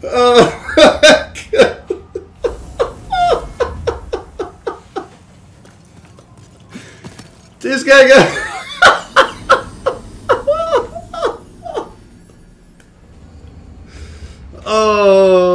Oh, this guy got. oh.